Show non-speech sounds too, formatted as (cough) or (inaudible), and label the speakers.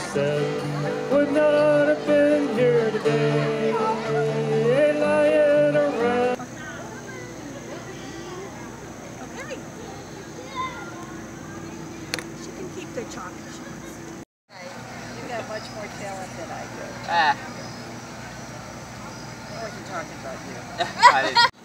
Speaker 1: said would not have been here today. Lying around.
Speaker 2: Okay. She can keep the chocolate shots.
Speaker 3: You got much more talent than I do.
Speaker 4: Ah,
Speaker 3: I wasn't talking about you. (laughs)
Speaker 4: I didn't.